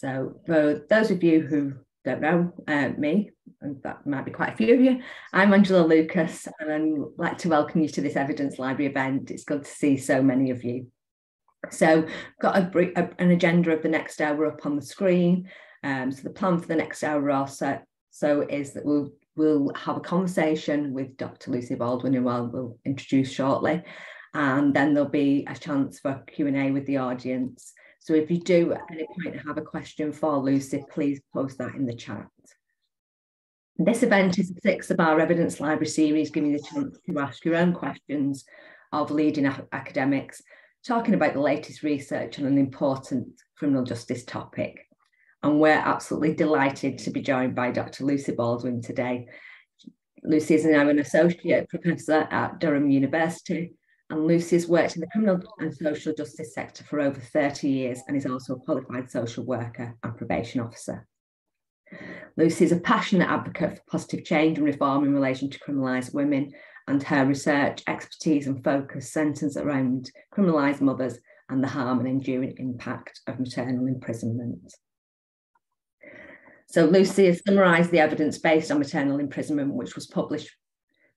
So for those of you who don't know uh, me, and that might be quite a few of you, I'm Angela Lucas and I'd like to welcome you to this Evidence Library event. It's good to see so many of you. So got a, a, an agenda of the next hour up on the screen. Um, so the plan for the next hour or so, so is that we'll we'll have a conversation with Dr. Lucy Baldwin, who I'll will introduce shortly, and then there'll be a chance for Q and A with the audience. So if you do at any point have a question for Lucy, please post that in the chat. This event is the sixth of our Evidence Library series, giving you the chance to ask your own questions of leading academics, talking about the latest research on an important criminal justice topic. And we're absolutely delighted to be joined by Dr. Lucy Baldwin today. Lucy is now an associate professor at Durham University and Lucy has worked in the criminal oh. and social justice sector for over 30 years and is also a qualified social worker and probation officer. Lucy is a passionate advocate for positive change and reform in relation to criminalised women, and her research, expertise, and focus centres around criminalised mothers and the harm and enduring impact of maternal imprisonment. So Lucy has summarised the evidence based on maternal imprisonment, which was published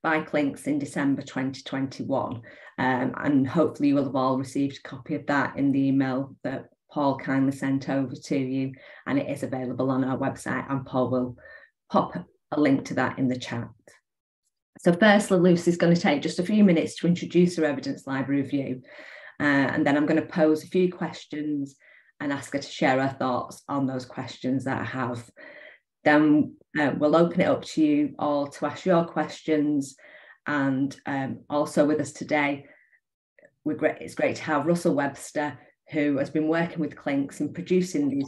by Clinks in December 2021. Um, and hopefully you will have all received a copy of that in the email that Paul kindly sent over to you. And it is available on our website and Paul will pop a link to that in the chat. So firstly, Lucy's going to take just a few minutes to introduce her evidence library review. Uh, and then I'm going to pose a few questions and ask her to share her thoughts on those questions that I have. Then uh, we'll open it up to you all to ask your questions. And um, also with us today, great, it's great to have Russell Webster, who has been working with Clinks and producing these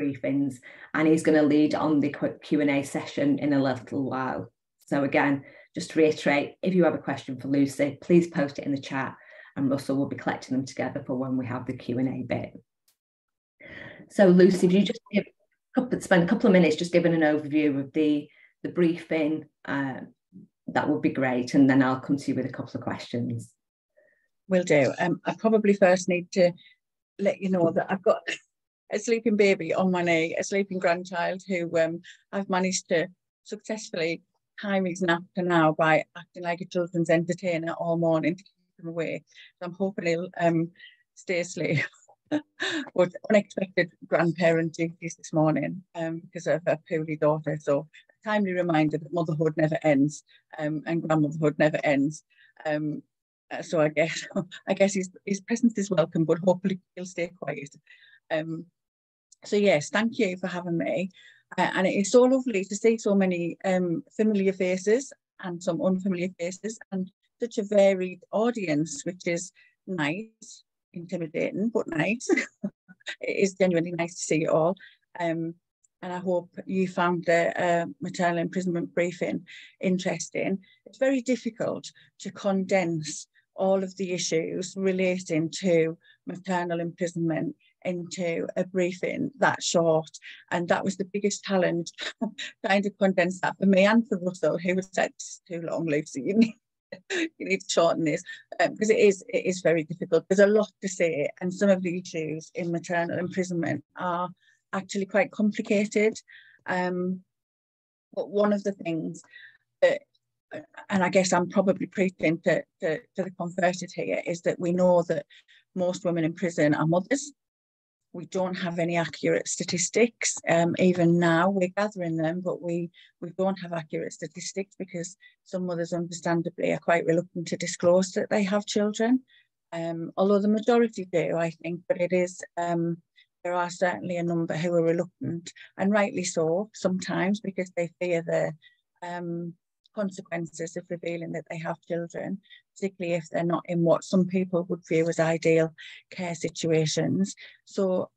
briefings, and he's going to lead on the Q&A session in a little while. So again, just to reiterate, if you have a question for Lucy, please post it in the chat and Russell will be collecting them together for when we have the Q&A bit. So Lucy, if you just give couple, spend a couple of minutes just giving an overview of the, the briefing, uh, that would be great. And then I'll come to you with a couple of questions. Will do. Um, I probably first need to let you know that I've got a sleeping baby on my knee, a sleeping grandchild who um, I've managed to successfully time his nap to now by acting like a children's entertainer all morning to keep him awake. So I'm hoping he'll um, stay asleep. but unexpected grandparent duties this morning um, because of a poorly daughter. So a timely reminder that motherhood never ends um, and grandmotherhood never ends. Um, uh, so I guess I guess his, his presence is welcome, but hopefully he'll stay quiet. Um, so yes, thank you for having me. Uh, and it is so lovely to see so many um, familiar faces and some unfamiliar faces and such a varied audience, which is nice intimidating, but nice. it is genuinely nice to see you all. Um, and I hope you found the uh, maternal imprisonment briefing interesting. It's very difficult to condense all of the issues relating to maternal imprisonment into a briefing that short. And that was the biggest challenge, trying to condense that for me and for Russell, who was said, too long, Lucy, you need to shorten this because um, it is it is very difficult. There's a lot to say, and some of the issues in maternal imprisonment are actually quite complicated. Um, but one of the things that, and I guess I'm probably preaching to, to, to the converted here, is that we know that most women in prison are mothers we don't have any accurate statistics. Um, even now, we're gathering them, but we, we don't have accurate statistics because some mothers, understandably, are quite reluctant to disclose that they have children. Um, although the majority do, I think, but it is um, there are certainly a number who are reluctant, and rightly so sometimes because they fear the um, consequences of revealing that they have children, particularly if they're not in what some people would view as ideal care situations. So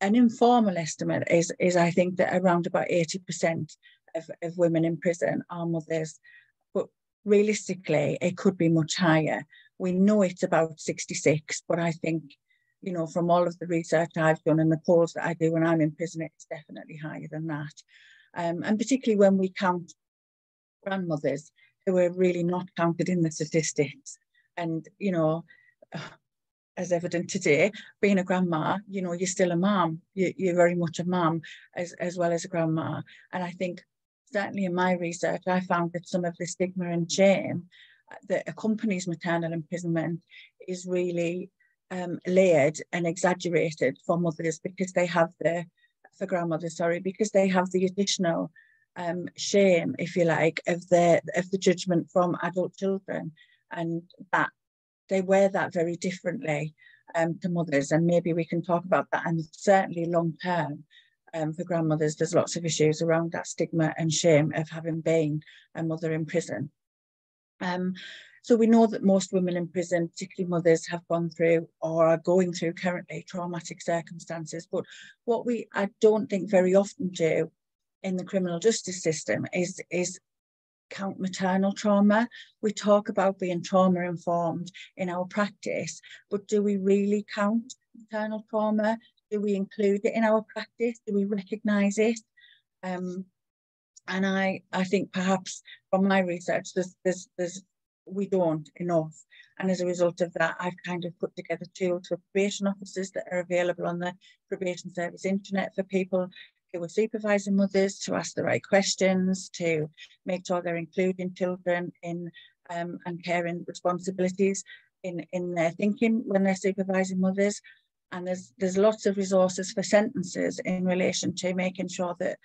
an informal estimate is, is I think that around about 80% of, of women in prison are mothers, but realistically it could be much higher. We know it's about 66, but I think, you know, from all of the research I've done and the polls that I do when I'm in prison, it's definitely higher than that. Um, and particularly when we count grandmothers who are really not counted in the statistics. And, you know, as evident today, being a grandma, you know, you're still a mom. You, you're very much a mom as, as well as a grandma. And I think certainly in my research, I found that some of the stigma and shame that accompanies maternal imprisonment is really um, layered and exaggerated for mothers because they have the, for grandmothers, sorry, because they have the additional um, shame, if you like, of the of the judgment from adult children, and that they wear that very differently um, to mothers. And maybe we can talk about that. And certainly long term, um, for grandmothers, there's lots of issues around that stigma and shame of having been a mother in prison. Um, so we know that most women in prison, particularly mothers, have gone through or are going through currently traumatic circumstances. But what we I don't think very often do in the criminal justice system is is count maternal trauma. We talk about being trauma informed in our practice, but do we really count maternal trauma? Do we include it in our practice? Do we recognise it? Um, and I, I think perhaps from my research, there's, there's, there's, we don't enough. And as a result of that, I've kind of put together tools for probation officers that are available on the probation service internet for people who are supervising mothers to ask the right questions, to make sure they're including children in um, and caring responsibilities in, in their thinking when they're supervising mothers. And there's there's lots of resources for sentences in relation to making sure that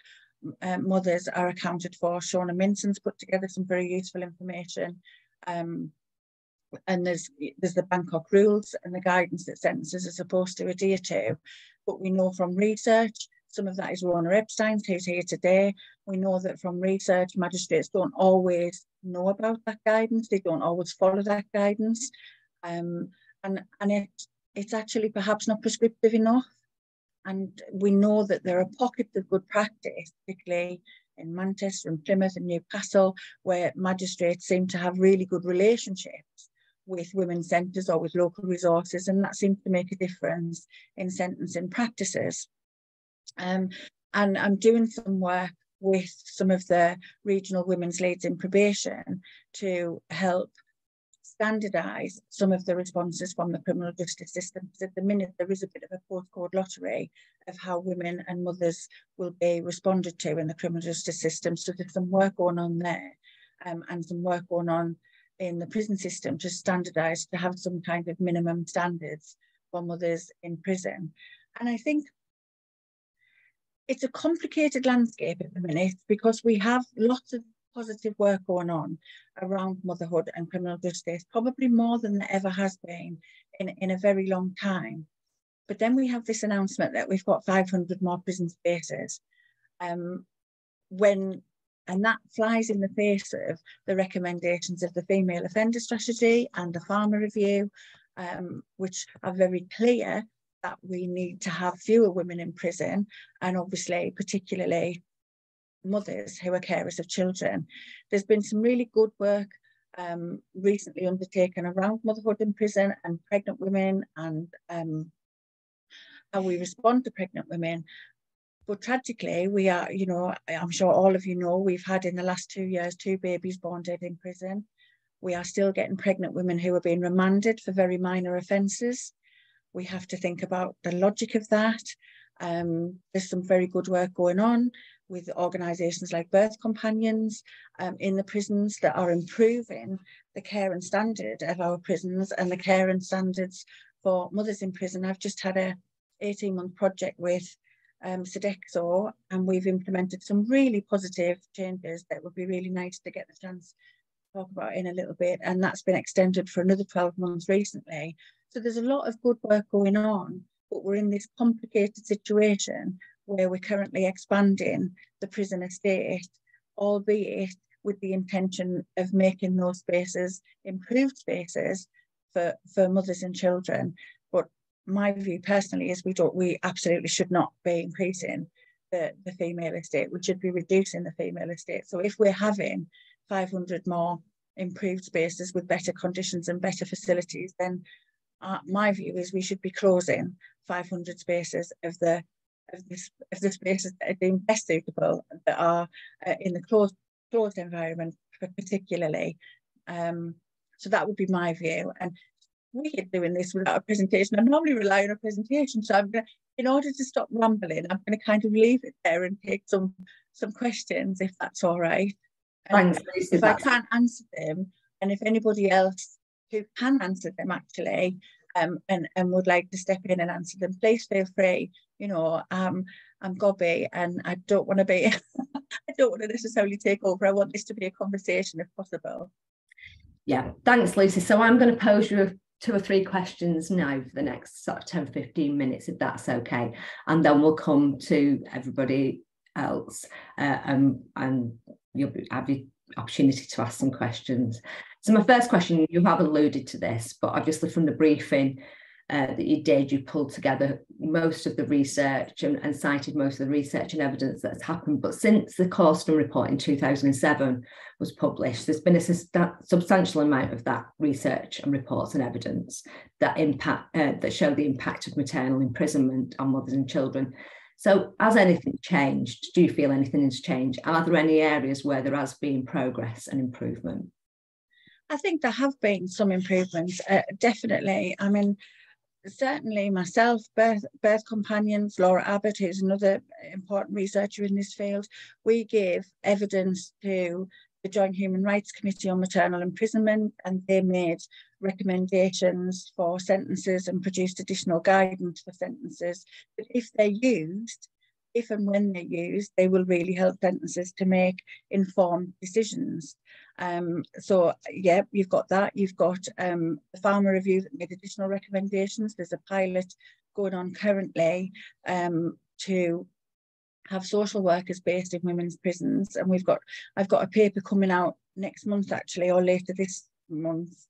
uh, mothers are accounted for. Shona Minson's put together some very useful information. Um, and there's there's the Bangkok rules and the guidance that sentences are supposed to adhere to. But we know from research, some of that is Rona Epstein, who's here today. We know that from research, magistrates don't always know about that guidance. They don't always follow that guidance. Um, and, and it it's actually perhaps not prescriptive enough. And we know that there are pockets of good practice, particularly in Manchester and Plymouth and Newcastle, where magistrates seem to have really good relationships with women's centres or with local resources, and that seems to make a difference in sentencing practices. Um, and I'm doing some work with some of the regional women's leads in probation to help standardise some of the responses from the criminal justice system. Because at the minute, there is a bit of a postcode lottery of how women and mothers will be responded to in the criminal justice system. So there's some work going on there um, and some work going on in the prison system to standardise, to have some kind of minimum standards for mothers in prison. And I think it's a complicated landscape at the minute because we have lots of positive work going on around motherhood and criminal justice, probably more than there ever has been in, in a very long time. But then we have this announcement that we've got 500 more prison spaces. Um, when and that flies in the face of the recommendations of the female offender strategy and the Farmer review, um, which are very clear that we need to have fewer women in prison and obviously particularly mothers who are carers of children. There's been some really good work um, recently undertaken around motherhood in prison and pregnant women and um, how we respond to pregnant women. But tragically, we are, you know, I'm sure all of you know, we've had in the last two years two babies born dead in prison. We are still getting pregnant women who are being remanded for very minor offences. We have to think about the logic of that. Um, there's some very good work going on with organisations like Birth Companions um, in the prisons that are improving the care and standard of our prisons and the care and standards for mothers in prison. I've just had a 18 month project with um, Sodexo and we've implemented some really positive changes that would be really nice to get the chance talk about in a little bit and that's been extended for another 12 months recently. So there's a lot of good work going on but we're in this complicated situation where we're currently expanding the prison estate, albeit with the intention of making those spaces improved spaces for, for mothers and children. But my view personally is we don't we absolutely should not be increasing the, the female estate. We should be reducing the female estate. So if we're having 500 more improved spaces with better conditions and better facilities, then uh, my view is we should be closing 500 spaces of the of the, of the spaces that are deemed best suitable that are uh, in the closed closed environment particularly. Um, so that would be my view. And weird doing this without a presentation. I normally rely on a presentation, so I'm to, in order to stop rambling, I'm going to kind of leave it there and take some some questions if that's all right. Thanks, if I can't answer them, and if anybody else who can answer them actually um, and, and would like to step in and answer them, please feel free. You know, um, I'm Gobby and I don't want to be, I don't want to necessarily take over. I want this to be a conversation if possible. Yeah, thanks, Lucy. So I'm going to pose you two or three questions now for the next sort of 10, 15 minutes, if that's okay. And then we'll come to everybody else uh, um, and you'll have the opportunity to ask some questions. So my first question, you have alluded to this, but obviously from the briefing uh, that you did, you pulled together most of the research and, and, cited most of the research and evidence that's happened. But since the Corston report in 2007 was published, there's been a substantial amount of that research and reports and evidence that impact uh, that show the impact of maternal imprisonment on mothers and children. So, has anything changed? Do you feel anything has changed? Are there any areas where there has been progress and improvement? I think there have been some improvements, uh, definitely. I mean, certainly myself, birth, birth companions, Laura Abbott, who's another important researcher in this field, we give evidence to the Joint Human Rights Committee on Maternal Imprisonment, and they made recommendations for sentences and produced additional guidance for sentences. But if they're used, if and when they're used, they will really help sentences to make informed decisions. Um, so yeah, you've got that. You've got um, the Farmer review that made additional recommendations. There's a pilot going on currently um, to have social workers based in women's prisons, and we've got I've got a paper coming out next month actually, or later this month,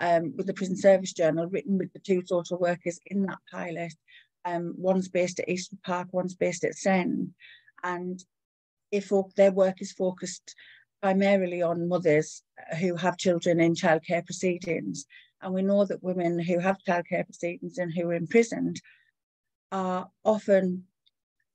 um, with the Prison Service Journal, written with the two social workers in that pilot. Um, one's based at Eastwood Park, one's based at Send, and if their work is focused primarily on mothers who have children in childcare proceedings. And we know that women who have childcare proceedings and who are imprisoned are often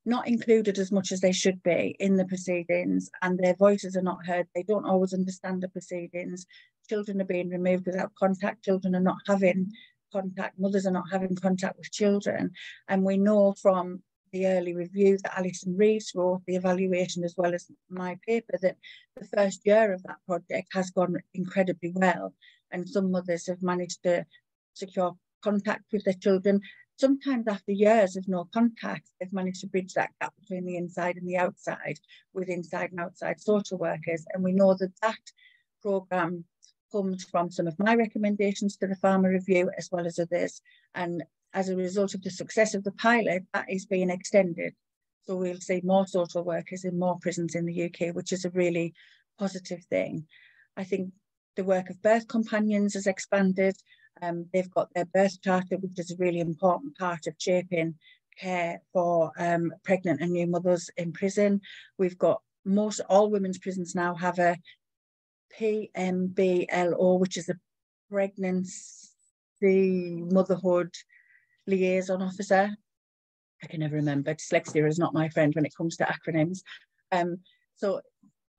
not included as much as they should be in the proceedings, and their voices are not heard. They don't always understand the proceedings. Children are being removed without contact. Children are not having contact. Mothers are not having contact with children. And we know from the early review that Alison Reeves wrote, the evaluation as well as my paper, that the first year of that project has gone incredibly well. And some mothers have managed to secure contact with their children. Sometimes after years of no contact, they've managed to bridge that gap between the inside and the outside with inside and outside social workers. And we know that that programme comes from some of my recommendations to the Farmer Review as well as others. And as a result of the success of the pilot, that is being extended. So we'll see more social workers in more prisons in the UK, which is a really positive thing. I think the work of birth companions has expanded. Um, they've got their birth charter, which is a really important part of shaping care for um, pregnant and new mothers in prison. We've got most all women's prisons now have a PMBLO, which is a pregnancy, motherhood, liaison officer. I can never remember. Dyslexia is not my friend when it comes to acronyms. Um, so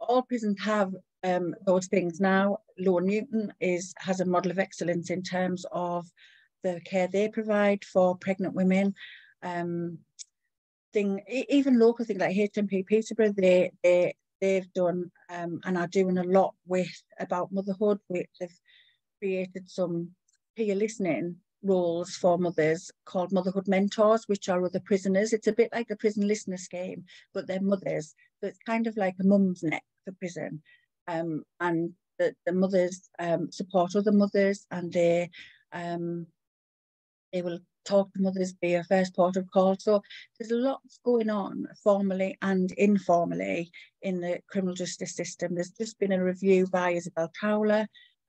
all prisons have um, those things now. Lower Newton is has a model of excellence in terms of the care they provide for pregnant women. Um, thing, even local things like HMP Peterborough, they they they've done um, and are doing a lot with about motherhood. They've created some peer listening roles for mothers called motherhood mentors, which are other prisoners. It's a bit like the prison listener scheme, but they're mothers. So it's kind of like a Mumsnet for prison. Um, and the, the mothers um, support other mothers and they um, they will talk to mothers, be a first port of call. So there's a lot going on formally and informally in the criminal justice system. There's just been a review by Isabelle Trowler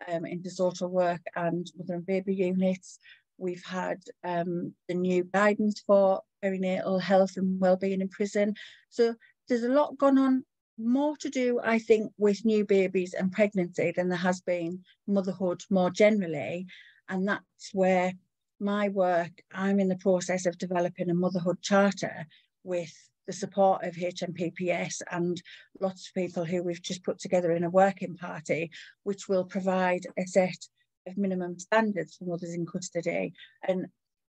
um, into social work and mother and baby units. We've had um, the new guidance for perinatal health and wellbeing in prison. So there's a lot gone on, more to do, I think, with new babies and pregnancy than there has been motherhood more generally. And that's where my work, I'm in the process of developing a motherhood charter with the support of HMPPS and lots of people who we've just put together in a working party, which will provide a set of minimum standards for mothers in custody. And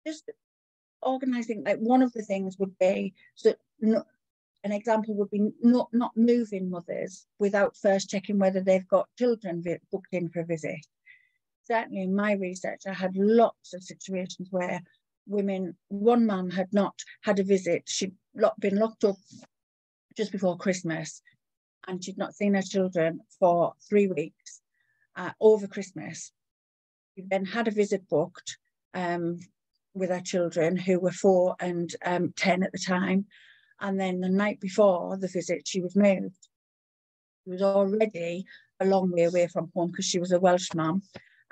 just organising, like one of the things would be, no, an example would be not, not moving mothers without first checking whether they've got children booked in for a visit. Certainly in my research, I had lots of situations where women, one mum had not had a visit. She'd been locked up just before Christmas and she'd not seen her children for three weeks uh, over Christmas. We then had a visit booked um, with her children who were four and um, 10 at the time. And then the night before the visit, she was moved. She was already a long way away from home because she was a Welsh mum.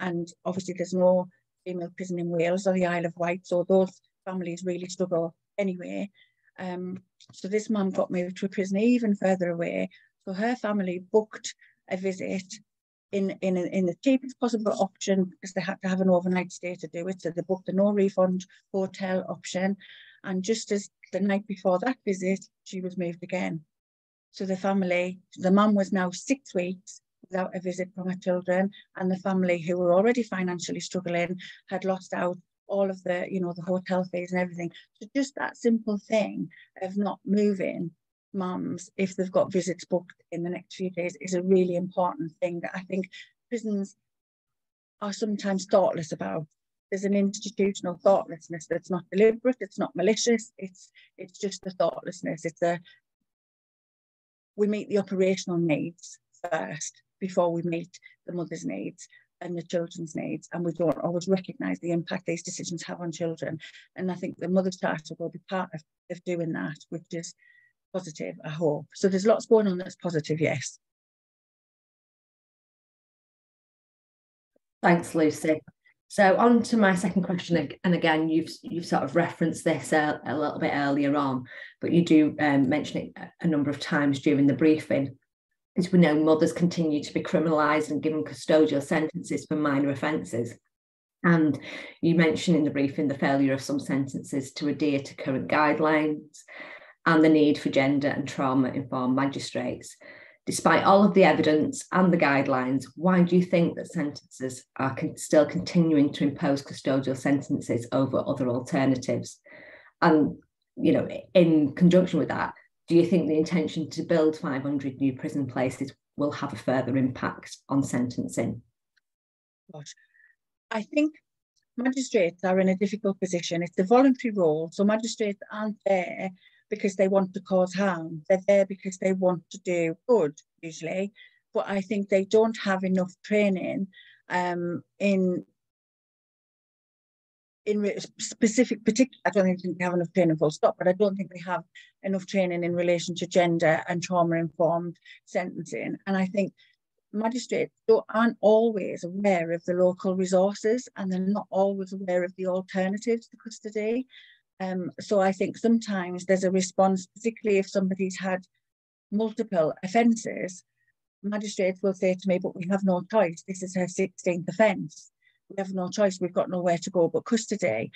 And obviously, there's no female prison in Wales or the Isle of Wight. So those families really struggle anyway. Um, so this mum got moved to a prison even further away. So her family booked a visit in, in, in the cheapest possible option because they had to have an overnight stay to do it. So they booked the no refund hotel option. And just as the night before that visit, she was moved again. So the family, the mum was now six weeks without a visit from her children, and the family who were already financially struggling had lost out all of the, you know, the hotel fees and everything. So just that simple thing of not moving mums if they've got visits booked in the next few days is a really important thing that I think prisons are sometimes thoughtless about. There's an institutional thoughtlessness that's not deliberate, it's not malicious, it's it's just the thoughtlessness. It's a we meet the operational needs first before we meet the mother's needs and the children's needs and we don't always recognise the impact these decisions have on children and I think the Mother's Charter will be part of, of doing that which is positive, I hope. So there's lots going on that's positive, yes. Thanks, Lucy. So on to my second question, and again, you've you've sort of referenced this a, a little bit earlier on, but you do um, mention it a number of times during the briefing. As we know, mothers continue to be criminalised and given custodial sentences for minor offences. And you mentioned in the briefing the failure of some sentences to adhere to current guidelines and the need for gender and trauma informed magistrates. Despite all of the evidence and the guidelines, why do you think that sentences are con- still continuing to impose custodial sentences over other alternatives? And, you know, in conjunction with that, do you think the intention to build 500 new prison places will have a further impact on sentencing? Gosh, I think magistrates are in a difficult position. It's a voluntary role, so magistrates aren't there because they want to cause harm. They're there because they want to do good, usually. But I think they don't have enough training um, in in specific particular i don't think they have enough training full stop but i don't think they have enough training in relation to gender and trauma informed sentencing and i think magistrates aren't always aware of the local resources and they're not always aware of the alternatives to custody um, so I think sometimes there's a response, particularly if somebody's had multiple offences, magistrates will say to me, but we have no choice. This is her 16th offence. We have no choice. We've got nowhere to go but custody.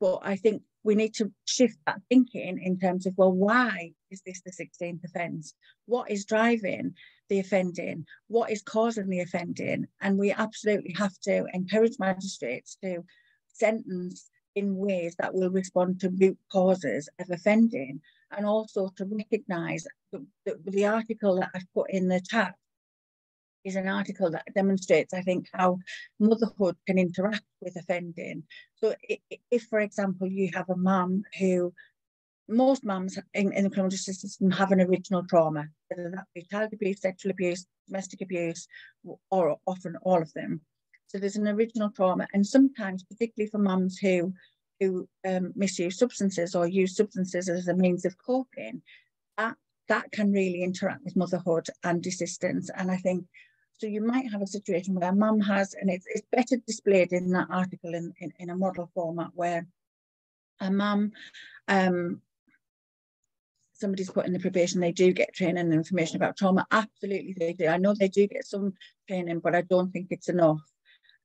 But I think we need to shift that thinking in terms of, well, why is this the 16th offence? What is driving the offending? What is causing the offending? And we absolutely have to encourage magistrates to sentence in ways that will respond to root causes of offending and also to recognise the, the, the, article that I've put in the chat is an article that demonstrates, I think, how motherhood can interact with offending. So if, for example, you have a mum who, most mums in, in the criminal justice system have an original trauma, whether that be child abuse, sexual abuse, domestic abuse, or often all of them. So there's an original trauma, and sometimes, particularly for mums who who um, misuse substances or use substances as a means of coping, that that can really interact with motherhood and desistance. And I think so. You might have a situation where a mum has, and it's, it's better displayed in that article in, in, in a model format where a mum um, somebody's put in the probation, they do get training and information about trauma. Absolutely, they do. I know they do get some training, but I don't think it's enough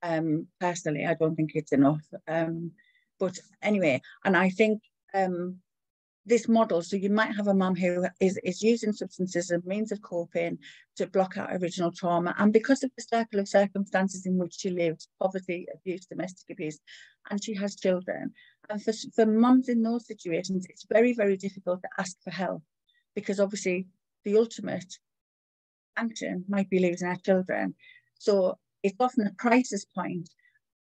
um, personally, I don't think it's enough. Um, but anyway, and I think um, this model. So you might have a mum who is, is using substances as a means of coping to block out original trauma. And because of the circle of circumstances in which she lives, poverty, abuse, domestic abuse, and she has children. And for, for mums in those situations, it's very, very difficult to ask for help because obviously the ultimate action might be losing our children. So it's often a crisis point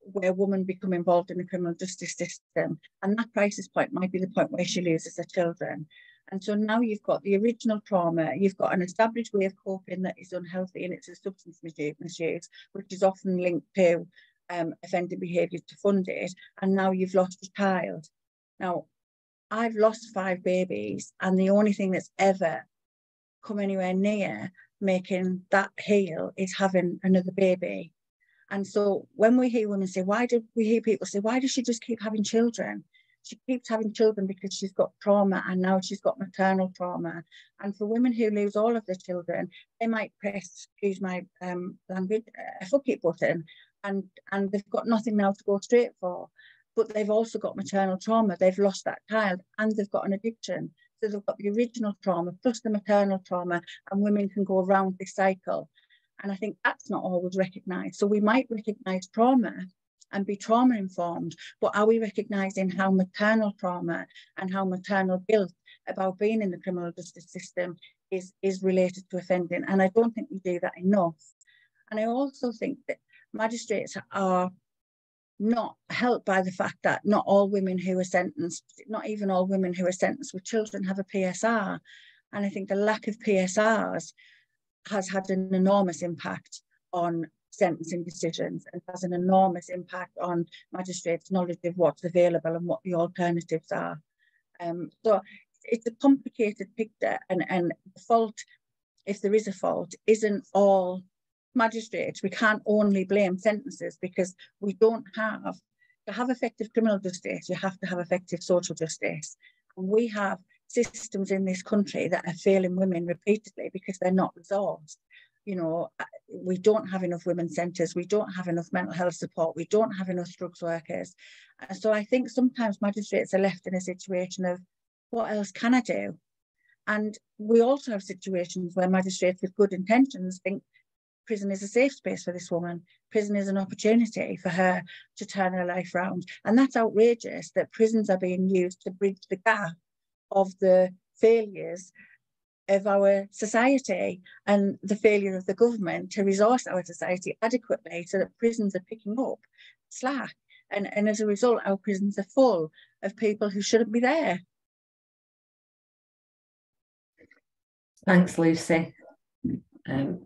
where women become involved in the criminal justice system. And that crisis point might be the point where she loses her children. And so now you've got the original trauma, you've got an established way of coping that is unhealthy and it's a substance misuse, which is often linked to um, behaviour to fund it. And now you've lost a child. Now, I've lost five babies, and the only thing that's ever come anywhere near making that heal is having another baby. And so when we hear women say, why do we hear people say, why does she just keep having children? She keeps having children because she's got trauma and now she's got maternal trauma. And for women who lose all of their children, they might press, excuse my um, language, a fuck it button and, and they've got nothing now to go straight for. But they've also got maternal trauma. They've lost that child and they've got an addiction. So they've got the original trauma plus the maternal trauma, and women can go around this cycle. And I think that's not always recognised. So we might recognise trauma and be trauma informed, but are we recognising how maternal trauma and how maternal guilt about being in the criminal justice system is, is related to offending? And I don't think we do that enough. And I also think that magistrates are not helped by the fact that not all women who are sentenced, not even all women who are sentenced with children have a PSR. And I think the lack of PSRs has had an enormous impact on sentencing decisions and has an enormous impact on magistrates' knowledge of what's available and what the alternatives are. Um, so it's a complicated picture, and, and the fault, if there is a fault, isn't all magistrates. We can't only blame sentences because we don't have to have effective criminal justice, you have to have effective social justice. We have systems in this country that are failing women repeatedly because they're not resolved. You know, uh, we don't have enough women's centres, we don't have enough mental health support, we don't have enough drugs workers. And so I think sometimes magistrates are left in a situation of what else can I do? And we also have situations where magistrates with good intentions think prison is a safe space for this woman. Prison is an opportunity for her to turn her life around. And that's outrageous that prisons are being used to bridge the gap of the failures of our society and the failure of the government to resource our society adequately so that prisons are picking up slack. And, and as a result, our prisons are full of people who shouldn't be there. Thanks, Lucy. Um,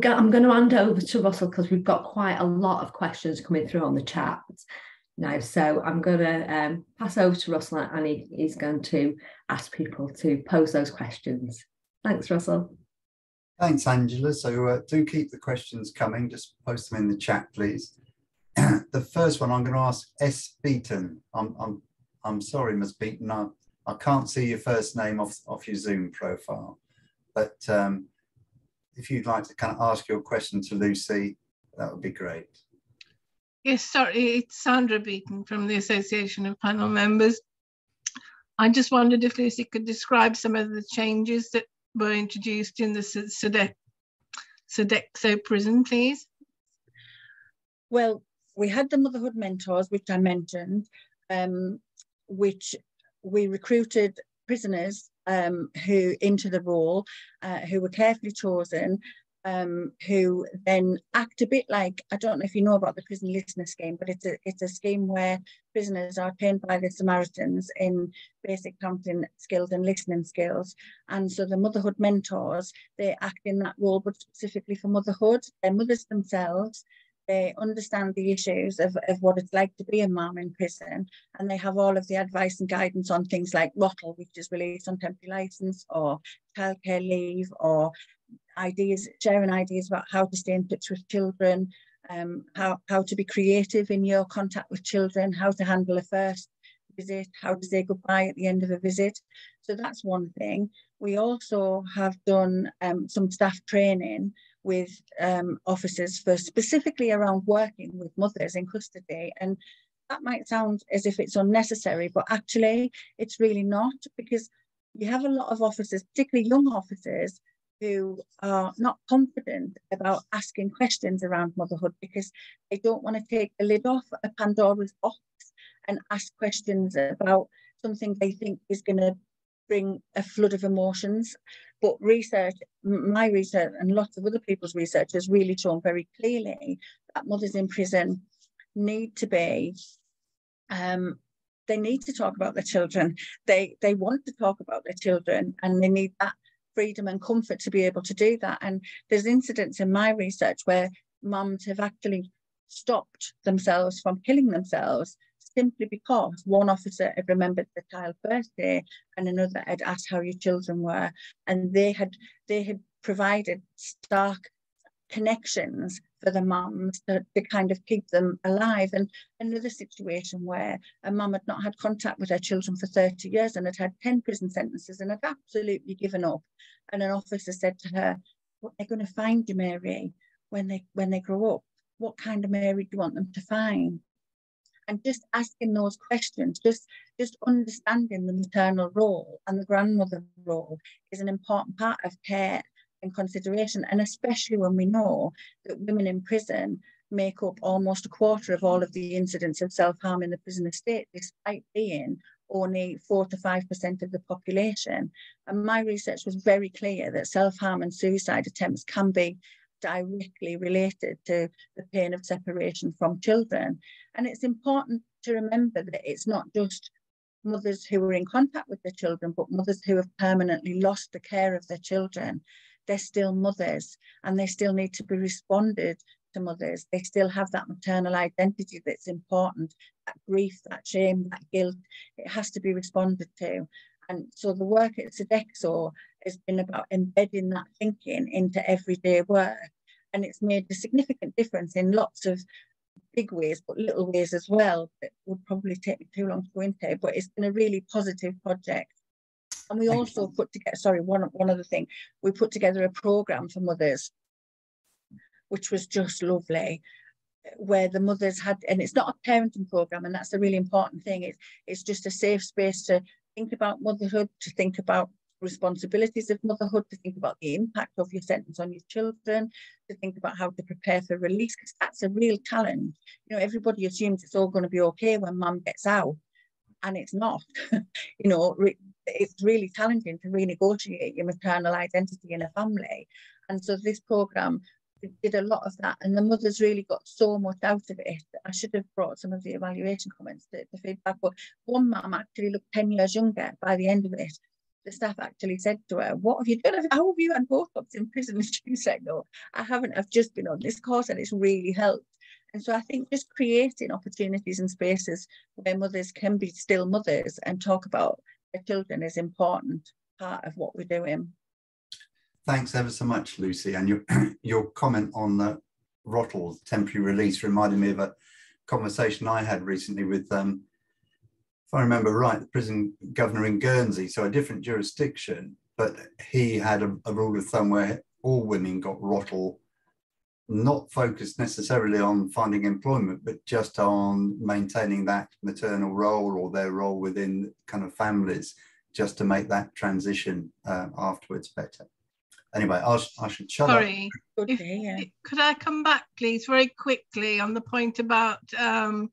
got, I'm going to hand over to Russell because we've got quite a lot of questions coming through on the chat now. So I'm going to um, pass over to Russell and he, he's going to ask people to pose those questions. Thanks, Russell. Thanks, Angela. So uh, do keep the questions coming. Just post them in the chat, please. the first one I'm going to ask S. Beaton. I'm, I'm, I'm sorry, Ms. Beaton. I, I can't see your first name off, off your Zoom profile. But um, if you'd like to kind of ask your question to Lucy, that would be great. Yes, sorry, it's Sandra Beaton from the Association of Panel Members. I just wondered if Lucy could describe some of the changes that were introduced in the Sodexo prison, please. Well, we had the motherhood mentors, which I mentioned, um, which we recruited prisoners um, who into the role, uh, who were carefully chosen, um, who then act a bit like I don't know if you know about the prison listener scheme, but it's a it's a scheme where prisoners are trained by the Samaritans in basic counting skills and listening skills, and so the motherhood mentors they act in that role, but specifically for motherhood. They're mothers themselves, they understand the issues of, of what it's like to be a mom in prison and they have all of the advice and guidance on things like ROTL, which is released on temporary license or childcare leave or ideas, sharing ideas about how to stay in touch with children, um, how, how to be creative in your contact with children, how to handle a first visit, how to say goodbye at the end of a visit. So that's one thing. We also have done um, some staff training with um, officers for specifically around working with mothers in custody. And that might sound as if it's unnecessary, but actually it's really not because you have a lot of officers, particularly young officers, who are not confident about asking questions around motherhood because they don't want to take the lid off a Pandora's box and ask questions about something they think is going to bring a flood of emotions. But research, my research and lots of other people's research has really shown very clearly that mothers in prison need to be um, they need to talk about their children. They they want to talk about their children and they need that freedom and comfort to be able to do that. And there's incidents in my research where mums have actually stopped themselves from killing themselves simply because one officer had remembered the child's birthday and another had asked how your children were and they had they had provided stark connections for the mums to, to kind of keep them alive. And another situation where a mum had not had contact with her children for 30 years and had had 10 prison sentences and had absolutely given up. And an officer said to her, what they're going to find you, Mary, when they when they grow up. What kind of Mary do you want them to find? And just asking those questions, just just understanding the maternal role and the grandmother role is an important part of care and consideration, and especially when we know that women in prison make up almost a quarter of all of the incidents of self-harm in the prison estate, despite being only 4 to 5% of the population. And my research was very clear that self-harm and suicide attempts can be directly related to the pain of separation from children. And it's important to remember that it's not just mothers who are in contact with their children, but mothers who have permanently lost the care of their children they're still mothers and they still need to be responded to mothers. They still have that maternal identity that's important, that grief, that shame, that guilt. It has to be responded to. And so the work at Sodexo has been about embedding that thinking into everyday work. And it's made a significant difference in lots of big ways, but little ways as well, that would probably take me too long to go into. But it's been a really positive project. And we also put together, sorry, one, one other thing, we put together a program for mothers, which was just lovely, where the mothers had, and it's not a parenting program, and that's the really important thing. It's, it's just a safe space to think about motherhood, to think about responsibilities of motherhood, to think about the impact of your sentence on your children, to think about how to prepare for release, because that's a real challenge. You know, everybody assumes it's all going to be okay when mum gets out, and it's not. you know, it's really challenging to renegotiate your maternal identity in a family. And so this program did a lot of that, and the mothers really got so much out of it. I should have brought some of the evaluation comments, the, the feedback, but one mum actually looked 10 years younger by the end of it. The staff actually said to her, What have you done? How have you had Botox in prison? She said, No, I haven't. I've just been on this course and it's really helped. And so I think just creating opportunities and spaces where mothers can be still mothers and talk about their children is important part of what we're doing. Thanks ever so much, Lucy. And your your comment on the ROTL temporary release reminded me of a conversation I had recently with, um, if I remember right, the prison governor in Guernsey, so a different jurisdiction, but he had a, a rule of thumb where all women got ROTL not focused necessarily on finding employment, but just on maintaining that maternal role or their role within kind of families, just to make that transition uh, afterwards better. Anyway, I'll, I should shut Sorry. up. If, yeah. Could I come back, please, very quickly on the point about um,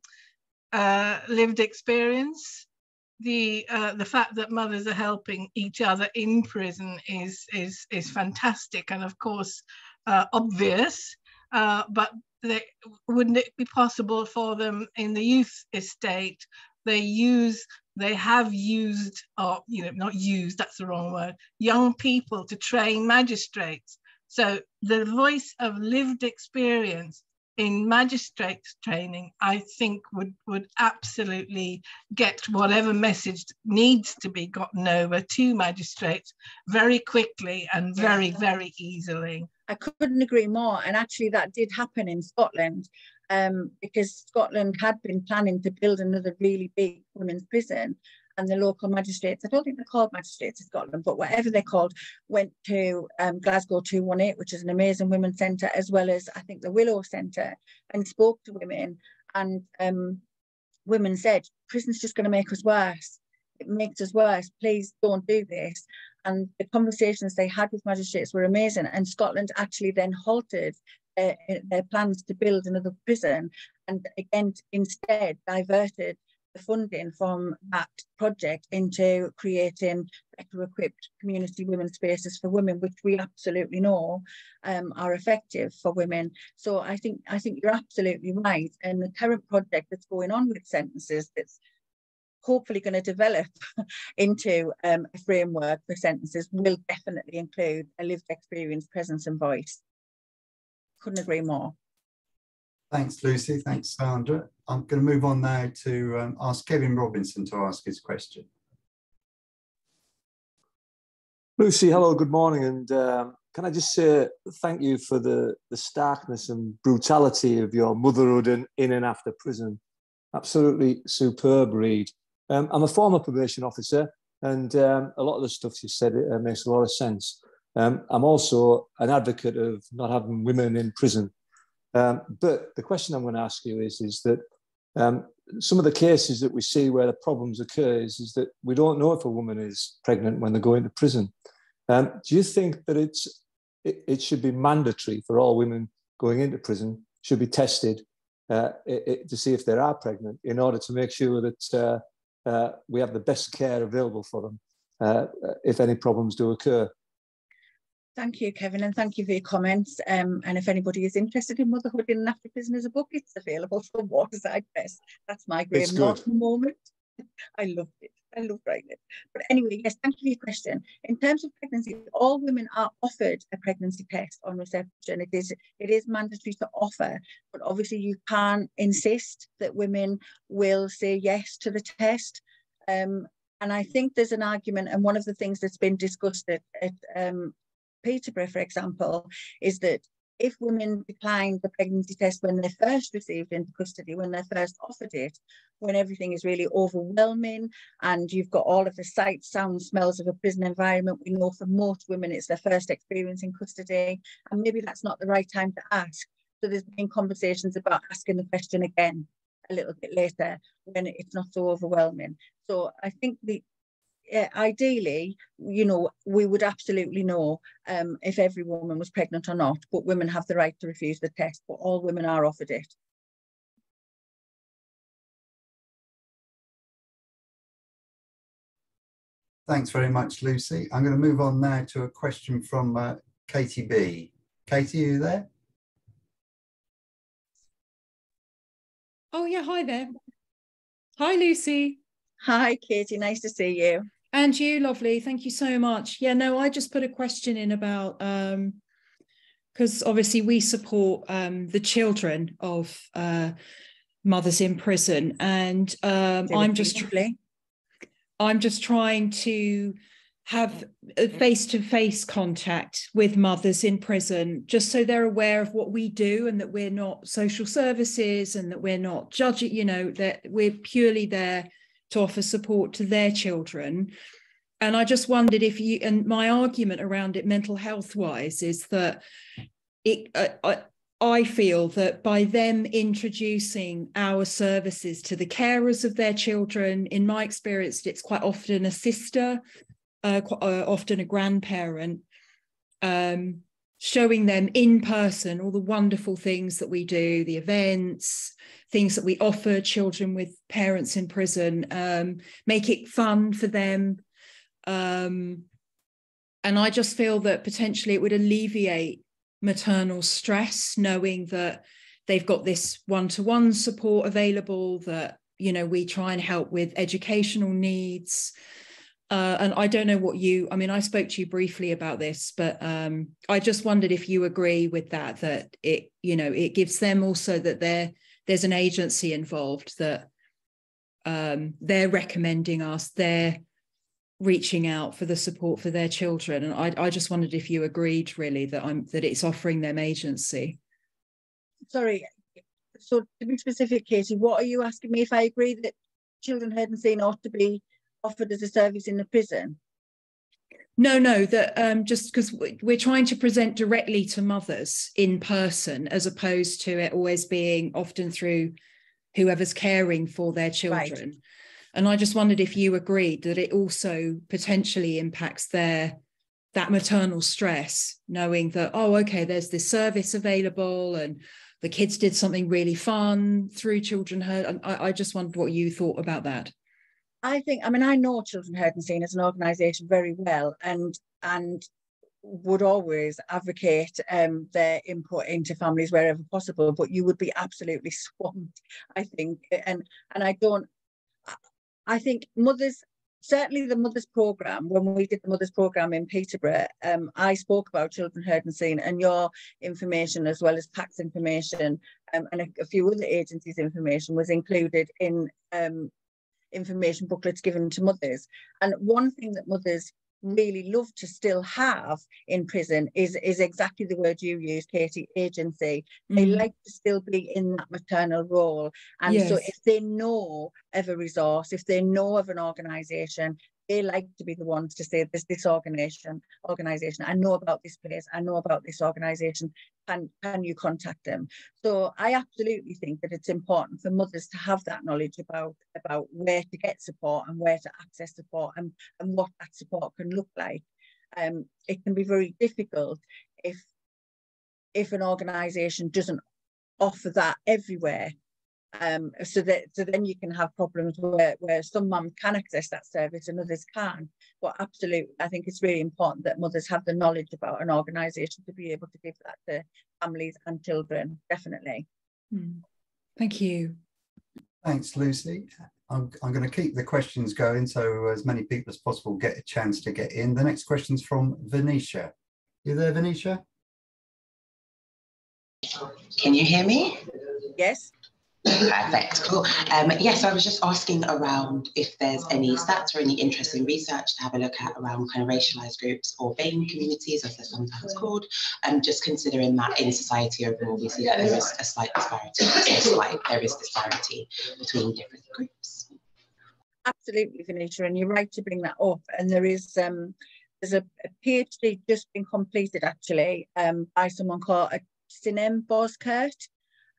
uh, lived experience? The uh, the fact that mothers are helping each other in prison is is is fantastic, and of course uh, obvious uh, but they, wouldn't it be possible for them in the youth estate? They use, they have used, or you know, not used. That's the wrong word. Young people to train magistrates. So the voice of lived experience in magistrates training, I think would would absolutely get whatever message needs to be gotten over to magistrates very quickly and very very easily. I couldn't agree more. And actually, that did happen in Scotland um, because Scotland had been planning to build another really big women's prison. And the local magistrates, I don't think they're called magistrates in Scotland, but whatever they're called, went to um, Glasgow 218, which is an amazing women's centre, as well as I think the Willow Centre, and spoke to women. And um, women said, prison's just going to make us worse. It makes us worse. Please don't do this. And the conversations they had with magistrates were amazing. And Scotland actually then halted uh, their plans to build another prison and again instead diverted funding from that project into creating better equipped community women spaces for women, which we absolutely know um, are effective for women. So I think I think you're absolutely right. And the current project that's going on with sentences that's hopefully going to develop into um, a framework for sentences will definitely include a lived experience, presence and voice. Couldn't agree more. Thanks, Lucy. Thanks, Sandra. I'm going to move on now to um, ask Kevin Robinson to ask his question. Lucy, hello, good morning. And um, can I just say thank you for the, the starkness and brutality of your motherhood in and after prison. Absolutely superb read. Um, I'm a former probation officer, and um, a lot of the stuff you said uh, makes a lot of sense. Um, I'm also an advocate of not having women in prison. Um, but the question I'm going to ask you is, is that um, some of the cases that we see where the problems occur is, is that we don't know if a woman is pregnant when they go into prison. Um, do you think that it's it, it, should be mandatory for all women going into prison should be tested uh, it, it, to see if they are pregnant in order to make sure that uh, uh, we have the best care available for them uh, if any problems do occur? Thank you, Kevin, and thank you for your comments. Um, and if anybody is interested in motherhood in and after prison as a book, it's available from Waterside Press. That's my great moment. I loved it. I love writing it. But anyway, yes, thank you for your question. In terms of pregnancy, all women are offered a pregnancy test on reception. It is it is mandatory to offer, but obviously you can't insist that women will say yes to the test. Um, and I think there's an argument, and one of the things that's been discussed at, at um, Peterborough, for example, is that if women decline the pregnancy test when they're first received into custody, when they're first offered it, when everything is really overwhelming and you've got all of the sights, sounds, smells of a prison environment, we know for most women it's their first experience in custody, and maybe that's not the right time to ask. So there's been conversations about asking the question again a little bit later when it's not so overwhelming. So I think the ideally, you know, we would absolutely know um, if every woman was pregnant or not, but women have the right to refuse the test, but all women are offered it. Thanks very much, Lucy. I'm going to move on now to a question from uh, Katie B. Katie, are you there? Oh, yeah. Hi there. Hi, Lucy. Hi, Katie. Nice to see you. And you, lovely. Thank you so much. Yeah, no, I just put a question in about um because obviously we support um the children of uh mothers in prison and um I'm just I'm just trying to have face-to-face contact with mothers in prison just so they're aware of what we do and that we're not social services and that we're not judging you know that we're purely there to offer support to their children. And I just wondered if you, and my argument around it mental health wise is that it, uh, I, I feel that by them introducing our services to the carers of their children, in my experience, it's quite often a sister, uh, quite, uh, often a grandparent, um, showing them in person all the wonderful things that we do, the events, things that we offer children with parents in prison, um, make it fun for them. Um, and I just feel that potentially it would alleviate maternal stress, knowing that they've got this one to one support available, that, you know, we try and help with educational needs. Uh, and I don't know what you, I mean, I spoke to you briefly about this, but um, I just wondered if you agree with that, that it, you know, it gives them also that they're, there's an agency involved that um, they're recommending us, they're reaching out for the support for their children. And I, I just wondered if you agreed really that I'm, that it's offering them agency. Sorry, so to be specific, Katie, what are you asking me if I agree that children heard and seen ought to be offered as a service in the prison? No, no, that um, just because we're trying to present directly to mothers in person as opposed to it always being often through whoever's caring for their children. Right. And I just wondered if you agreed that it also potentially impacts their that maternal stress, knowing that, oh, okay, there's this service available and the kids did something really fun through Children Heard. And I, I just wondered what you thought about that. I think, I mean, I know Children Heard and Seen as an organisation very well, and and would always advocate um, their input into families wherever possible. But you would be absolutely swamped, I think, and and I don't. I think mothers certainly the mothers program when we did the mothers program in peterborough um, i spoke about children heard and seen and your information as well as PACT's information um, and a, a, few other agencies information was included in um, information booklets given to mothers and one thing that mothers really love to still have in prison is is exactly the word you use katie agency they mm. like to still be in that maternal role and yes. so if they know of a resource if they know of an organization they like to be the ones to say this this organization organization i know about this place i know about this organization can can you contact them? So i absolutely think that it's important for mothers to have that knowledge about about where to get support and where to access support and, and what that support can look like. Um, it can be very difficult if if an organization doesn't offer that everywhere um, so that so then you can have problems where, where some mums can access that service and others can. But absolutely, I think it's really important that mothers have the knowledge about an organisation to be able to give that to families and children, definitely. Mm. Thank you. Thanks, Lucy. I'm, I'm going to keep the questions going so as many people as possible get a chance to get in. The next question's from Venetia. You there, Venetia? Can you hear me? Yes. Perfect, cool. Um, yes, yeah, so I was just asking around if there's any stats or any interesting research to have a look at around kind of racialized groups or BAME communities, as they're sometimes called, and um, just considering that in society overall, we see that there is a slight disparity, slight, there is disparity between different groups. Absolutely, Venetia, and you're right to bring that up. And there is um, there's a, a PhD just been completed actually um, by someone called Sinem Bozkurt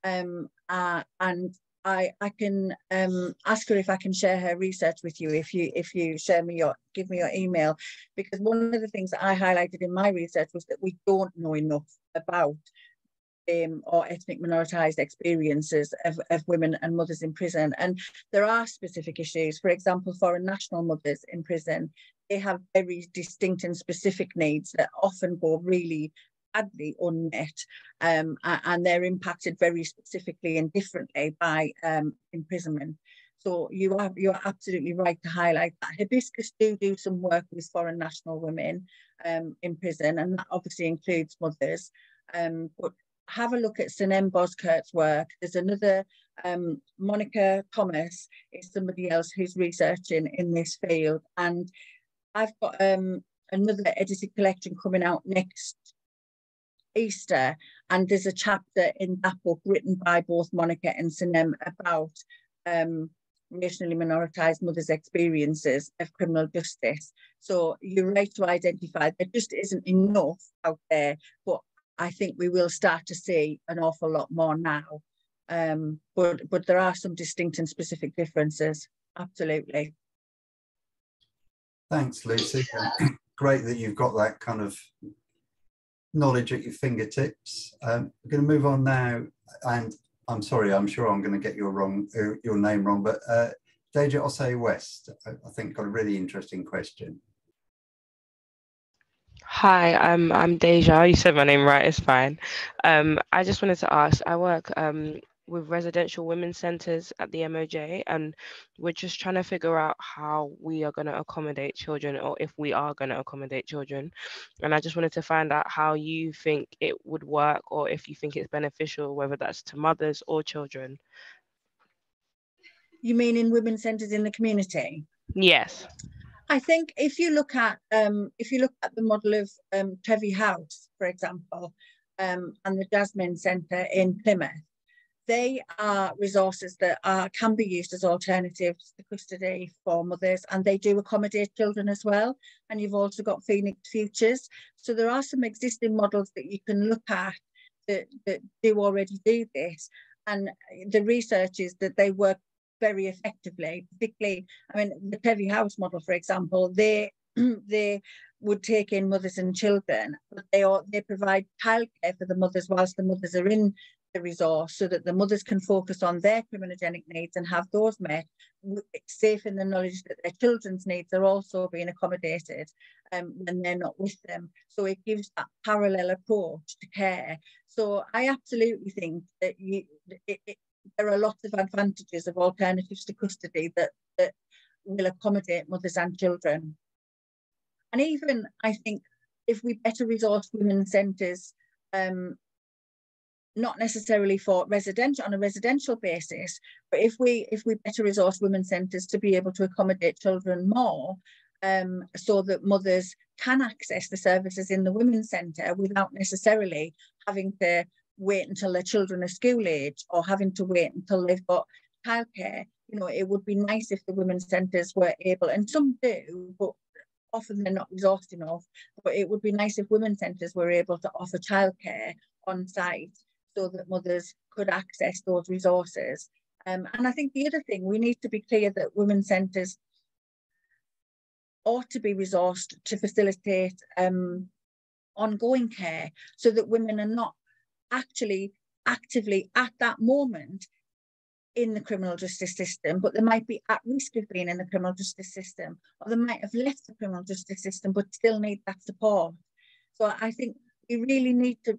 um, uh, and I I can um, ask her if I can share her research with you if you if you share me your give me your email. Because one of the things that I highlighted in my research was that we don't know enough about um, or ethnic minoritized experiences of, of women and mothers in prison. And there are specific issues. For example foreign national mothers in prison they have very distinct and specific needs that often go really badly unmet um, and they're impacted very specifically and differently by um, imprisonment. So you are you are absolutely right to highlight that. Hibiscus do do some work with foreign national women um, in prison, and that obviously includes mothers. Um, but have a look at Sinem Bozkurt's work. There's another um, Monica Thomas is somebody else who's researching in this field, and I've got um, another edited collection coming out next Easter, and there's a chapter in that book written by both Monica and Sinem about um, racially minoritized mothers' experiences of criminal justice. So you're right to identify there just isn't enough out there, but I think we will start to see an awful lot more now. Um, but but there are some distinct and specific differences. Absolutely. Thanks, Lucy. Great that you've got that kind of knowledge at your fingertips. Um, we're going to move on now, and I'm sorry, I'm sure I'm going to get your wrong uh, your name wrong, but uh, Deja Osei West, I, I think got a really interesting question. Hi, I'm I'm Deja. You said my name right. It's fine. Um, I just wanted to ask. I work um, with residential women's centres at the MOJ, and we're just trying to figure out how we are going to accommodate children, or if we are going to accommodate children. And I just wanted to find out how you think it would work, or if you think it's beneficial, whether that's to mothers or children. You mean in women's centres in the community? Yes. I think if you look at um, if you look at the model of um, House, for example, um, and the Jasmine Centre in Plymouth, they are resources that are, can be used as alternatives to custody for mothers and they do accommodate children as well. And you've also got Phoenix Futures. So there are some existing models that you can look at that, that do already do this. and the research is that they work very effectively. Particularly, I mean, the Clevie House model, for example, they they would take in mothers and children, but they they provide childcare for the mothers whilst the mothers are in the resource so that the mothers can focus on their criminogenic needs and have those met, safe in the knowledge that their children's needs are also being accommodated um, when they're not with them. So it gives that parallel approach to care. So I absolutely think that you, it, it, there are lots of advantages of alternatives to custody that, that will accommodate mothers and children. And even I think if we better resource women's centres um, not necessarily for residential on a residential basis, but if we if we better resource women's centres to be able to accommodate children more, um, so that mothers can access the services in the women's centre without necessarily having to wait until their children are school age or having to wait until they've got childcare. You know, it would be nice if the women's centres were able, and some do, but often they're not resourced enough. But it would be nice if women's centres were able to offer childcare on site so that mothers could access those resources. Um, and I think the other thing, we need to be clear that women's centres ought to be resourced to facilitate um, ongoing care so that women are not actually actively at that moment in the criminal justice system, but they might be at risk of being in the criminal justice system, or they might have left the criminal justice system but still need that support. So I think we really need to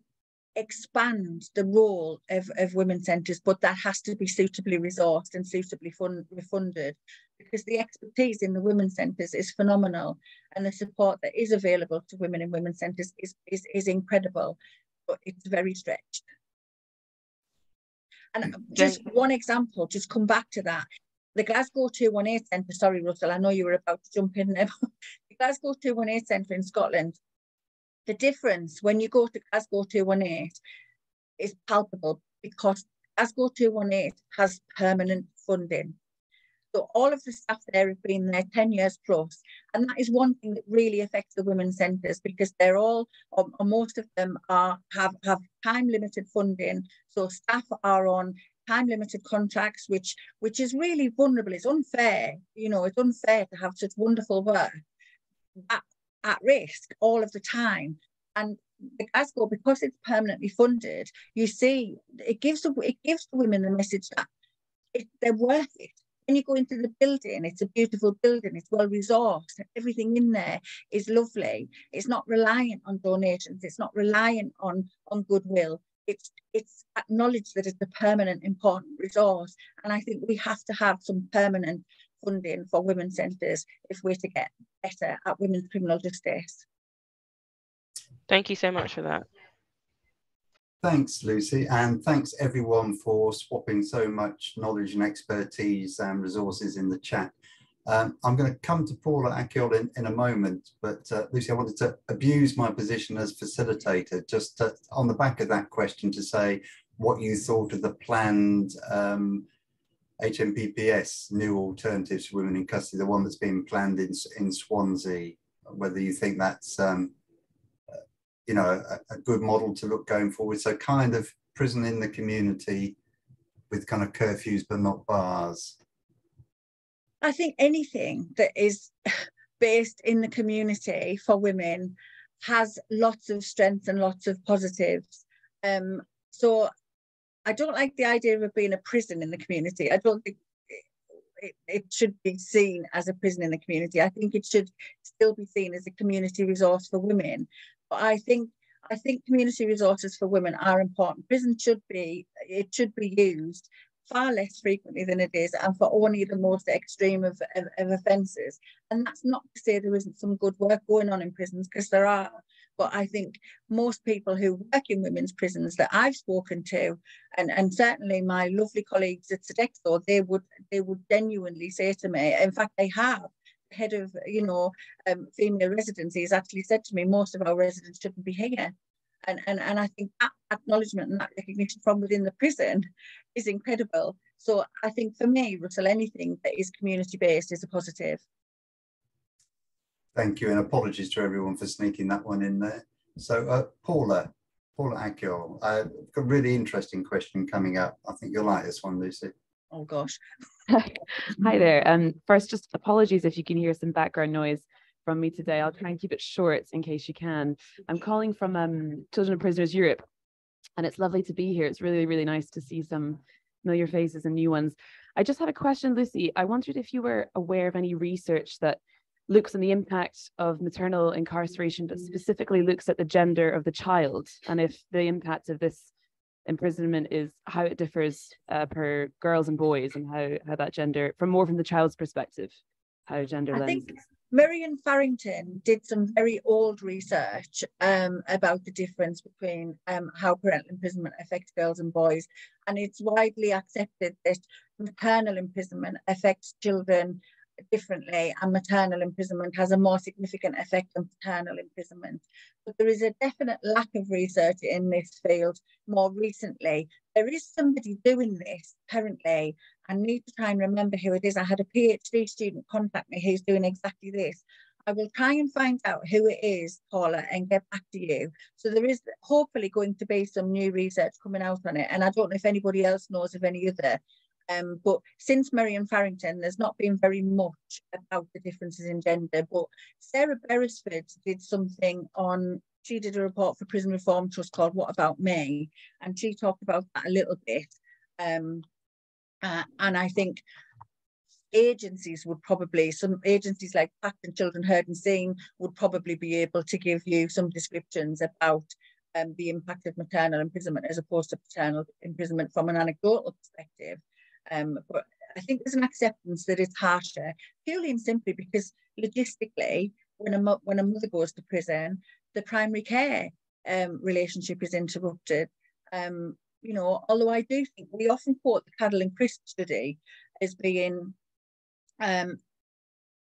expand the role of, of women's centres, but that has to be suitably resourced and suitably fund, refunded because the expertise in the women's centres is phenomenal and the support that is available to women in women's centres is, is, is incredible, but it's very stretched. And mm, just one example, just come back to that. The Glasgow 218 Centre, sorry, Russell, I know you were about to jump in there. the Glasgow 218 Centre in Scotland the difference when you go to Glasgow 218 is palpable because Glasgow 218 has permanent funding. So all of the staff there have been there 10 years plus, and that is one thing that really affects the women's centres because they're all, or, or most of them are have have time limited funding. So staff are on time limited contracts, which which is really vulnerable. It's unfair, you know, it's unfair to have such wonderful work at, at risk all of the time. And Glasgow, because it's permanently funded, you see, it gives the, it gives the women the message that it, they're worth it. When you go into the building, it's a beautiful building, it's well resourced, everything in there is lovely. It's not reliant on donations, it's not reliant on, on goodwill. It's it's acknowledged that it's a permanent, important resource. And I think we have to have some permanent funding for women's centres if we're to get better at women's criminal justice. Thank you so much for that. Thanks, Lucy, and thanks everyone for swapping so much knowledge and expertise and resources in the chat. Um, I'm going to come to Paula Akyol in, in a moment, but uh, Lucy, I wanted to abuse my position as facilitator just to, on the back of that question to say what you thought of the planned um, HMPPS new alternatives for women in custody, the one that's being planned in, in Swansea, whether you think that's um, you know, a, a, good model to look going forward. So kind of prison in the community with kind of curfews but not bars. I think anything that is based in the community for women has lots of strengths and lots of positives. Um, so I don't like the idea of being a prison in the community. I don't think it, it, should be seen as a prison in the community. I think it should still be seen as a community resource for women. But I think I think community resources for women are important. Prison should be it should be used far less frequently than it is and for only the most extreme of, of, of offences. And that's not to say there isn't some good work going on in prisons, because there are. But I think most people who work in women's prisons that I've spoken to, and, and certainly my lovely colleagues at Sodexo, they would they would genuinely say to me, in fact they have, head of, you know, um, female residency has actually said to me, most of our residents shouldn't be here. And, and, and I think that acknowledgement and that recognition from within the prison is incredible. So I think for me, Russell, anything that is community based is a positive. Thank you, and apologies to everyone for sneaking that one in there. So, uh, Paula, Paula Akyol, uh, a really interesting question coming up. I think you'll like this one, Lucy. Oh gosh. Hi there. Um, first, just apologies if you can hear some background noise from me today. I'll try and keep it short in case you can. I'm calling from um, Children of Prisoners Europe, and it's lovely to be here. It's really, really nice to see some familiar faces and new ones. I just had a question, Lucy. I wondered if you were aware of any research that looks on the impact of maternal incarceration, but specifically looks at the gender of the child and if the impact of this imprisonment is how it differs uh, per girls and boys and how, how that gender, from more from the child's perspective, how gender I lenses. Think Murray and Farrington did some very old research um, about the difference between um, how parental imprisonment affects girls and boys. And it's widely accepted that maternal imprisonment affects children differently and maternal imprisonment has a more significant effect than paternal imprisonment. But there is a definite lack of research in this field more recently. There is somebody doing this currently. I need to try and remember who it is. I had a PhD student contact me who's doing exactly this. I will try and find out who it is, Paula, and get back to you. So there is hopefully going to be some new research coming out on it. And I don't know if anybody else knows of any other um, but since Murray and Farrington, there's not been very much about the differences in gender. But Sarah Beresford did something on, she did a report for Prison Reform Trust called What About Me? And she talked about that a little bit. Um, uh, and I think agencies would probably, some agencies like PACT and Children Heard and Seen would probably be able to give you some descriptions about um, the impact of maternal imprisonment as opposed to paternal imprisonment from an anecdotal perspective. Um, but I think there's an acceptance that it's harsher, purely and simply because logistically, when a, when a mother goes to prison, the primary care um, relationship is interrupted. Um, you know, although I do think we often quote the Caddle and Crisp study as being um,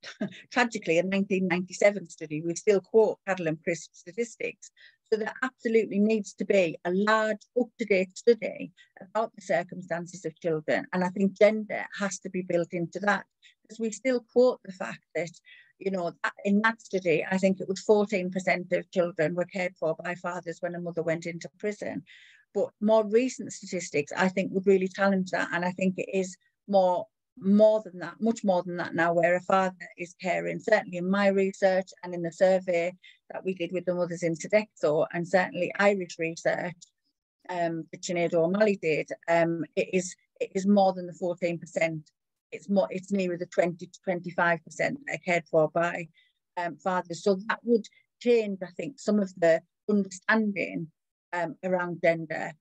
tragically a 1997 study, we still quote Caddle and Crisp statistics. So there absolutely needs to be a large up-to-date study about the circumstances of children. And I think gender has to be built into that because we still quote the fact that, you know, in that study, I think it was 14% of children were cared for by fathers when a mother went into prison. But more recent statistics, I think, would really challenge that. And I think it is more more than that, much more than that now, where a father is caring. Certainly in my research and in the survey that we did with the mothers in Sodexo, and certainly Irish research um, that Sinead O'Malley did, um, it is it is more than the 14%. It's more, it's nearer the 20 to 25% cared for by um, fathers. So that would change, I think, some of the understanding um, around gender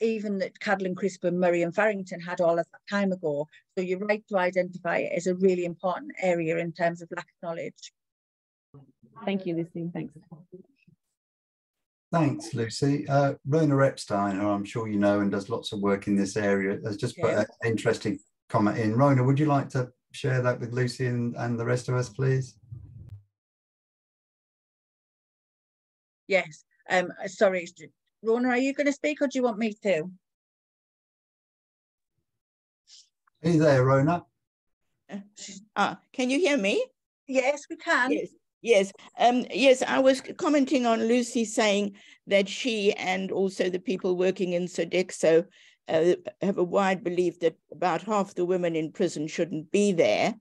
even that Caddle and Murray and Farrington had all of that time ago. So you're right to identify it as a really important area in terms of lack of knowledge. Thank you, Lucy. Thanks. Thanks, Lucy. Uh, Rona Epstein, who I'm sure you know and does lots of work in this area, has just put an interesting comment in. Rona, would you like to share that with Lucy and, and the rest of us, please? Yes. Um, sorry, Rona, are you going to speak or do you want me to? Are you there, Rona? Uh, can you hear me? Yes, we can. Yes. Yes, um, yes, I was commenting on Lucy saying that she and also the people working in Sodexo uh, have a wide belief that about half the women in prison shouldn't be there.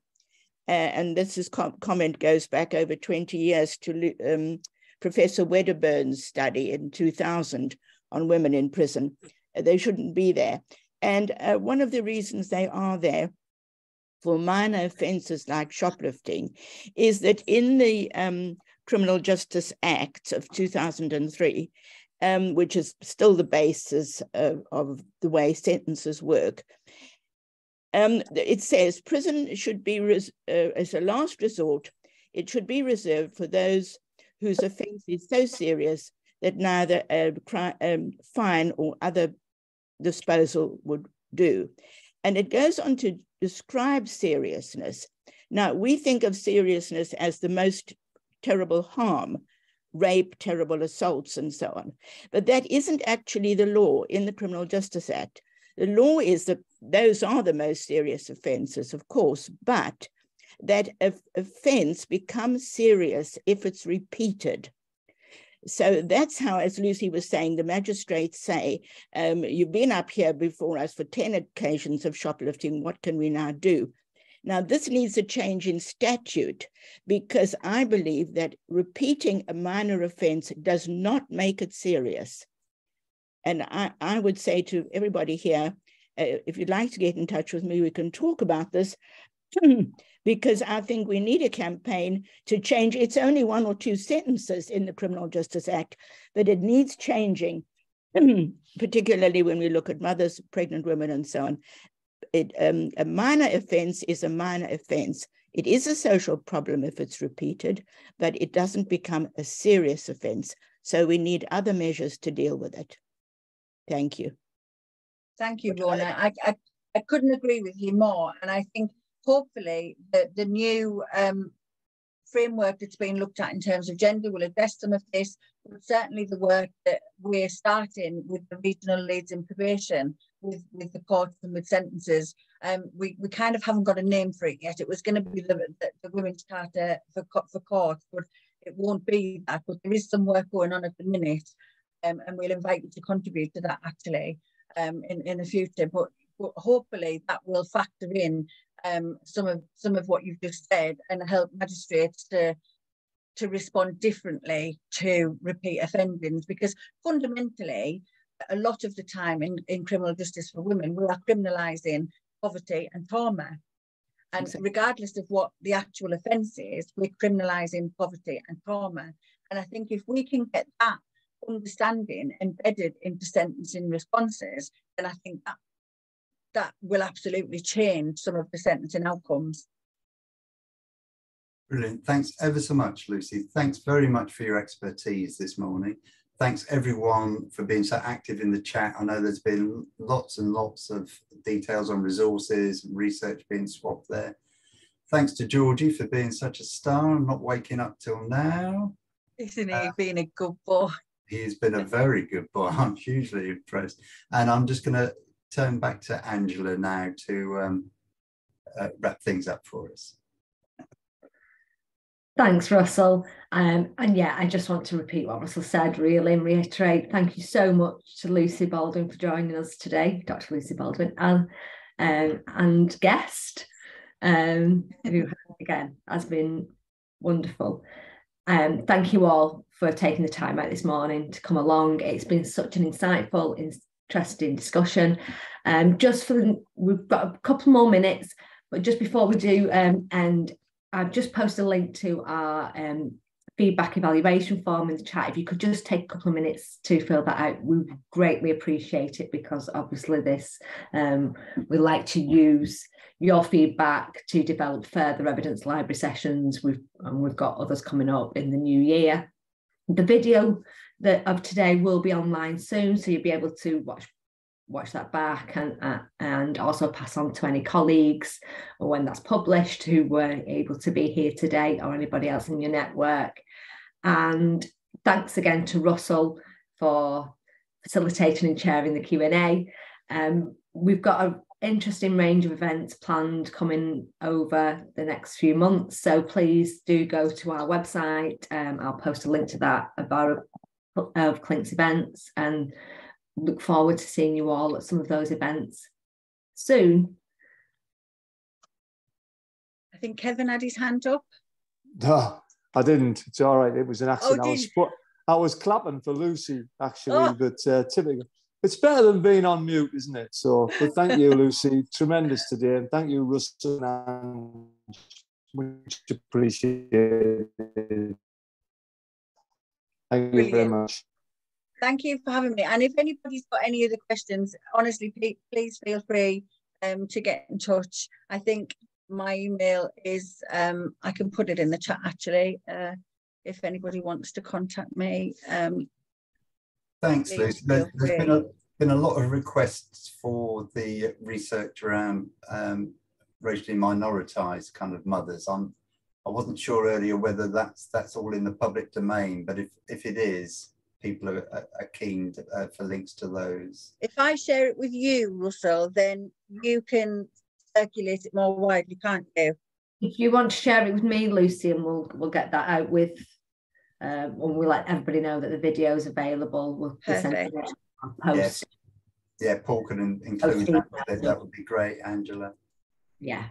Uh, and this is com comment goes back over 20 years to um, Professor Wedderburn's study in 2000 on women in prison. Uh, they shouldn't be there. And uh, one of the reasons they are there for minor offences like shoplifting is that in the um, Criminal Justice Act of 2003, um, which is still the basis of, of the way sentences work, um, it says prison should be, uh, as a last resort, it should be reserved for those whose offence is so serious that neither a um, fine or other disposal would do. And it goes on to describe seriousness. Now, we think of seriousness as the most terrible harm, rape, terrible assaults, and so on. But that isn't actually the law in the Criminal Justice Act. The law is that those are the most serious offences, of course, but that offense becomes serious if it's repeated. So that's how, as Lucy was saying, the magistrates say, um, you've been up here before us for 10 occasions of shoplifting. What can we now do? Now, this needs a change in statute because I believe that repeating a minor offense does not make it serious. And I, I would say to everybody here, uh, if you'd like to get in touch with me, we can talk about this because I think we need a campaign to change. It's only one or two sentences in the Criminal Justice Act, but it needs changing, particularly when we look at mothers, pregnant women, and so on it, um, a minor offense is a minor offense. It is a social problem if it's repeated, but it doesn't become a serious offense. So we need other measures to deal with it. Thank you. Thank you, Lorna. I, I, I couldn't agree with you more. And I think hopefully the, the new um, framework that's being looked at in terms of gender will address some of this, but certainly the work that we're starting with the regional leads in probation with, with the courts and with sentences. Um, we, we kind of haven't got a name for it yet. It was going to be the, the, the Women's Charter for, for courts, but it won't be that. But there is some work going on at the minute, um, and we'll invite you to contribute to that actually um, in, in the future. But, but hopefully that will factor in um, some of some of what you've just said and help magistrates to to respond differently to repeat offendings because fundamentally a lot of the time in, in criminal justice for women, we are criminalising poverty and trauma. And exactly. regardless of what the actual offence is, we're criminalising poverty and trauma. And I think if we can get that understanding embedded into sentencing responses, then I think that that will absolutely change some of the sentencing outcomes. Brilliant. Thanks ever so much, Lucy. Thanks very much for your expertise this morning thanks everyone for being so active in the chat. I know there's been lots and lots of details on resources and research being swapped there. Thanks to Georgie for being such a star and not waking up till now. Isn't he uh, being a good boy? He's been a very good boy. I'm hugely impressed. And I'm just going to turn back to Angela now to um, uh, wrap things up for us. Thanks, Russell. Um, and yeah, I just want to repeat what Russell said, really, and reiterate thank you so much to Lucy Baldwin for joining us today, Dr. Lucy Baldwin, and, um, and guest, um, who again has been wonderful. Um, thank you all for taking the time out this morning to come along. It's been such an insightful, interesting discussion. Um, just for the, we've got a couple more minutes, but just before we do, um, and I've just posted a link to our um, feedback evaluation form in the chat. If you could just take a couple of minutes to fill that out, we greatly appreciate it because obviously this, um, we like to use your feedback to develop further evidence library sessions. We've, and we've got others coming up in the new year. The video that of today will be online soon, so you'll be able to watch watch that back and uh, and also pass on to any colleagues or when that's published who weren't able to be here today or anybody else in your network. And thanks again to Russell for facilitating and chairing the Q&A um, we've got an interesting range of events planned coming over the next few months so please do go to our website. Um, I'll post a link to that about of Clinks events and look forward to seeing you all at some of those events soon. I think Kevin had his hand up. No, I didn't. It's all right. It was an accident. Oh, I, was, I was clapping for Lucy, actually, oh. but uh, typical. It's better than being on mute, isn't it? So, but thank you, Lucy. Tremendous today. And thank you, Russell. And much appreciated. Thank you very much thank you for having me. And if anybody's got any other questions, honestly, please, please feel free um, to get in touch. I think my email is, um, I can put it in the chat actually, uh, if anybody wants to contact me. Um, Thanks, Liz. There's, there's been, a, been a lot of requests for the research around um, racially minoritized kind of mothers. I'm, I wasn't sure earlier whether that's that's all in the public domain, but if, if it is, people are, are keen to, uh, for links to those. If I share it with you, Russell, then you can circulate it more widely, can't you? If you want to share it with me, Lucy, and we'll we'll get that out with um, when we let everybody know that the video is available, we'll be sending Perfect. it on post. Yeah, Paul can in- include that. That would be great, Angela. Yeah,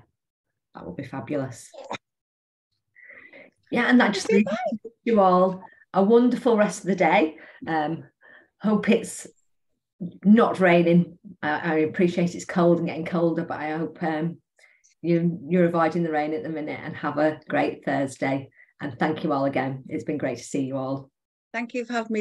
that would be fabulous. Yeah, and that just leaves you all a wonderful rest of the day. Um, hope it's not raining. I, I appreciate it's cold and getting colder, but I hope um, you you're avoiding the rain at the minute and have a great Thursday. And thank you all again. It's been great to see you all. Thank you for having me.